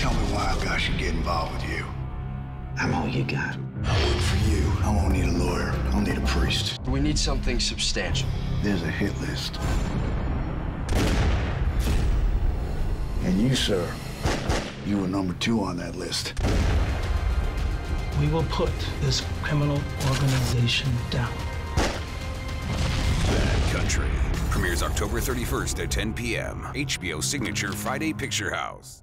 Tell me why a guy should get involved with you. I'm all you got. I work for you. I won't need a lawyer. I'll need a priest. We need something substantial. There's a hit list. And you, sir, you were number two on that list. We will put this criminal organization down. Bad Country premieres October 31st at 10 p.m. HBO Signature Friday Picture House.